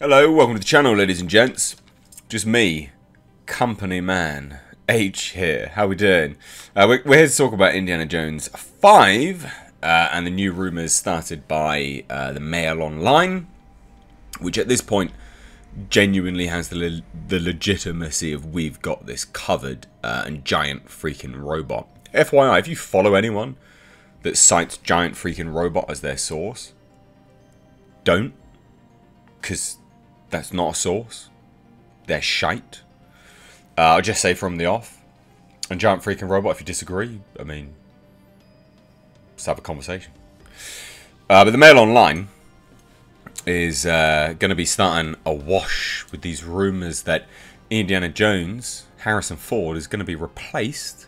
Hello, welcome to the channel, ladies and gents. Just me, company man, H here. How we doing? Uh, we're, we're, here to talk about Indiana Jones 5 uh, and the new rumours started by uh, the Mail Online, which at this point genuinely has the, le the legitimacy of we've got this covered uh, and giant freaking robot. FYI, if you follow anyone that cites giant freaking robot as their source, don't. Because that's not a source. They're shite. Uh, I'll just say from the off. And Giant Freaking Robot, if you disagree, I mean, let's have a conversation. Uh, but the Mail Online is uh, going to be starting a wash with these rumours that Indiana Jones, Harrison Ford, is going to be replaced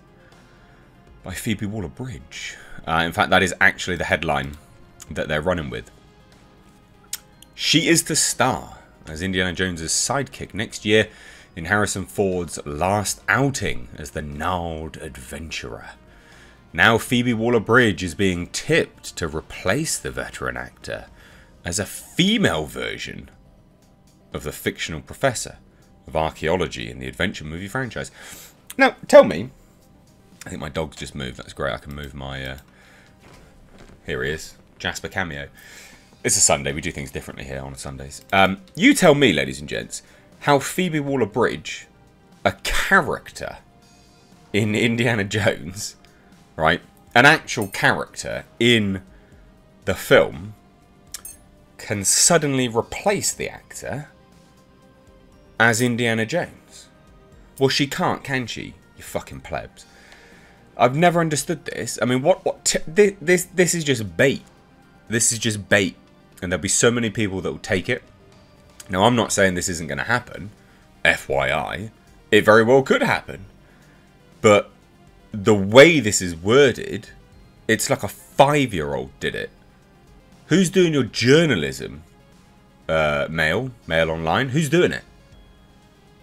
by Phoebe Waller-Bridge. Uh, in fact, that is actually the headline that they're running with. She is the star as Indiana Jones' sidekick next year in Harrison Ford's last outing as the gnarled adventurer. Now Phoebe Waller-Bridge is being tipped to replace the veteran actor as a female version of the fictional professor of archaeology in the adventure movie franchise. Now, tell me, I think my dog's just moved, that's great, I can move my, uh, here he is, Jasper Cameo. It's a Sunday. We do things differently here on Sundays. Um, you tell me, ladies and gents, how Phoebe Waller-Bridge, a character in Indiana Jones, right, an actual character in the film, can suddenly replace the actor as Indiana Jones. Well, she can't, can she? You fucking plebs. I've never understood this. I mean, what? What? this, this is just bait. This is just bait and there'll be so many people that will take it. Now, I'm not saying this isn't going to happen, FYI. It very well could happen. But the way this is worded, it's like a five year old did it. Who's doing your journalism? Uh, mail, mail online. Who's doing it?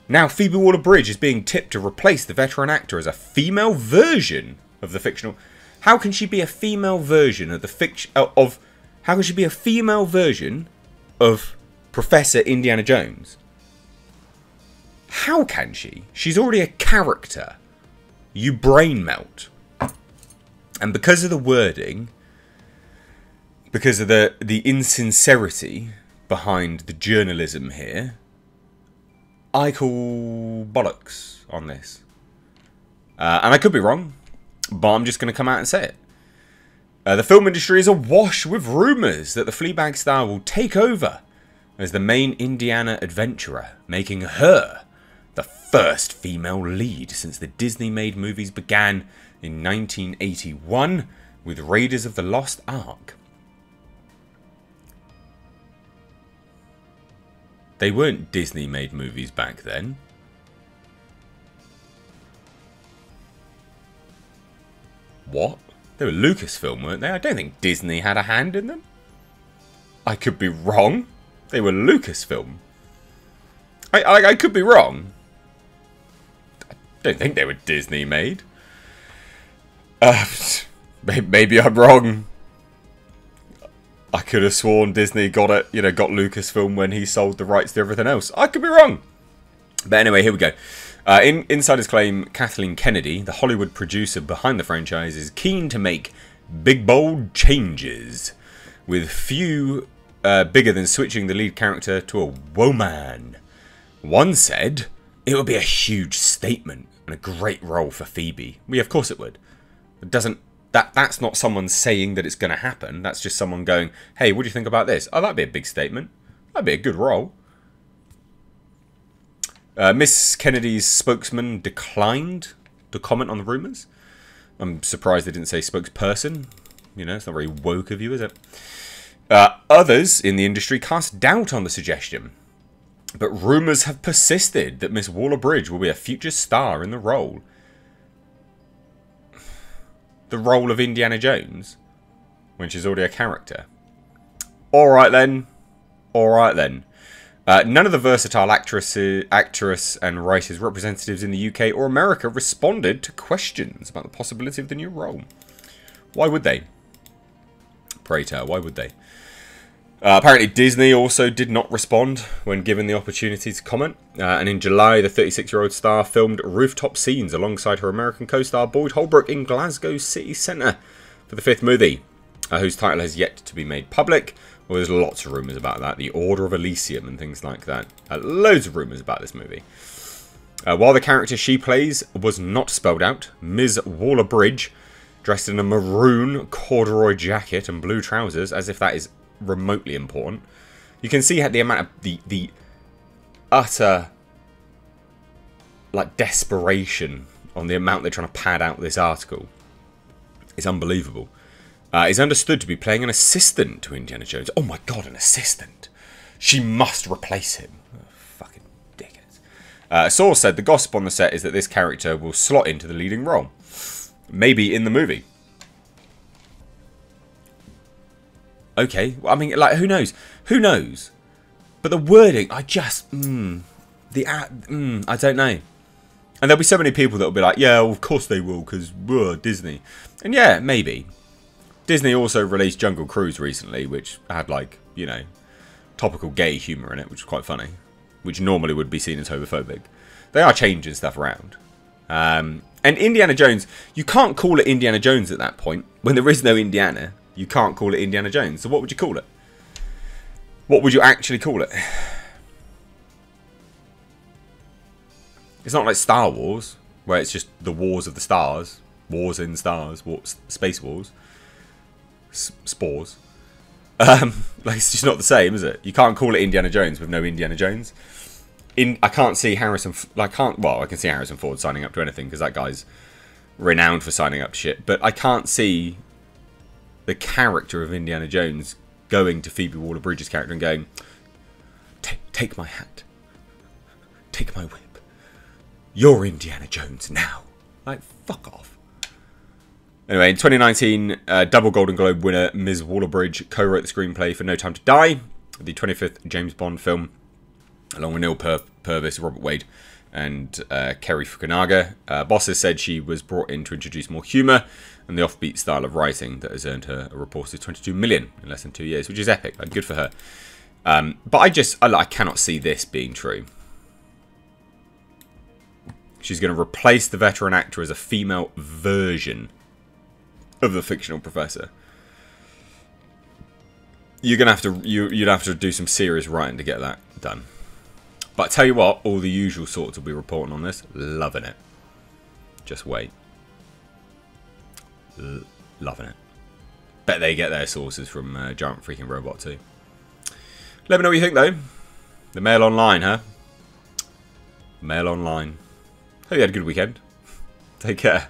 Now, Phoebe Waller Bridge is being tipped to replace the veteran actor as a female version of the fictional. How can she be a female version of the fiction uh, of how can she be a female version of Professor Indiana Jones? How can she? She's already a character. You brain melt. And because of the wording, because of the, the insincerity behind the journalism here, I call bollocks on this. Uh, and I could be wrong, but I'm just going to come out and say it. Uh, the film industry is awash with rumours that the Fleabag star will take over as the main Indiana adventurer, making her the first female lead since the Disney made movies began in 1981 with Raiders of the Lost Ark. They weren't Disney made movies back then. What? They were Lucasfilm, weren't they? I don't think Disney had a hand in them. I could be wrong. They were Lucasfilm. I, I, I could be wrong. I don't think they were Disney made. Uh, maybe I'm wrong. I could have sworn Disney got it, you know, got Lucasfilm when he sold the rights to everything else. I could be wrong. But anyway, here we go. Uh, in insiders claim Kathleen Kennedy, the Hollywood producer behind the franchise, is keen to make big bold changes, with few uh, bigger than switching the lead character to a woman. One said it would be a huge statement and a great role for Phoebe. We, of course, it would. It doesn't. That that's not someone saying that it's going to happen. That's just someone going, "Hey, what do you think about this? Oh, that'd be a big statement. That'd be a good role." Uh, Miss Kennedy's spokesman declined to comment on the rumours. I'm surprised they didn't say spokesperson. You know, it's not very woke of you, is it? Uh, others in the industry cast doubt on the suggestion. But rumours have persisted that Miss Waller-Bridge will be a future star in the role. The role of Indiana Jones? When she's already a character. Alright then. Alright then. Uh, none of the versatile actress, actress and writers representatives in the UK or America responded to questions about the possibility of the new role. Why would they? Pray tell, why would they? Uh, apparently, Disney also did not respond when given the opportunity to comment. Uh, and in July, the 36 year old star filmed rooftop scenes alongside her American co star Boyd Holbrook in Glasgow City Centre for the fifth movie, uh, whose title has yet to be made public. Well, there's lots of rumours about that. The Order of Elysium and things like that. Uh, loads of rumours about this movie. Uh, while the character she plays was not spelled out, Ms. Waller Bridge, dressed in a maroon corduroy jacket and blue trousers, as if that is remotely important. You can see the amount of the the utter like desperation on the amount they're trying to pad out this article. It's unbelievable. Uh, is understood to be playing an assistant to Indiana Jones. Oh my god, an assistant! She must replace him. Oh, fucking dickheads. Uh, source said the gossip on the set is that this character will slot into the leading role. Maybe in the movie. Okay, well, I mean, like, who knows? Who knows? But the wording, I just, mm, the, mm, I don't know. And there'll be so many people that'll be like, yeah, well, of course they will, because Disney. And yeah, maybe. Disney also released Jungle Cruise recently, which had, like, you know, topical gay humour in it, which is quite funny. Which normally would be seen as homophobic. They are changing stuff around. Um, and Indiana Jones, you can't call it Indiana Jones at that point, when there is no Indiana. You can't call it Indiana Jones. So what would you call it? What would you actually call it? It's not like Star Wars, where it's just the Wars of the Stars. Wars in Stars. Wars, Space Wars. Spores. Um, like it's just not the same, is it? You can't call it Indiana Jones with no Indiana Jones. In I can't see Harrison. I can't. Well, I can see Harrison Ford signing up to anything because that guy's renowned for signing up shit. But I can't see the character of Indiana Jones going to Phoebe Waller-Bridge's character and going, "Take my hat, take my whip. You're Indiana Jones now." Like, fuck off. Anyway, in 2019, uh, double Golden Globe winner Ms. Waller-Bridge co-wrote the screenplay for No Time to Die, the 25th James Bond film, along with Neil Pur Purvis, Robert Wade, and uh, Cary Fukunaga. Uh, bosses said she was brought in to introduce more humour and the offbeat style of writing that has earned her a reported 22 million in less than two years, which is epic. Like, good for her. Um, but I just, I, I cannot see this being true. She's going to replace the veteran actor as a female version of the fictional professor. You're gonna have to you you'd have to do some serious writing to get that done. But I tell you what, all the usual sorts will be reporting on this, loving it. Just wait loving it. Bet they get their sources from uh, Giant Freaking Robot too. Let me know what you think though. The Mail Online, huh? Mail Online. Hope you had a good weekend. Take care.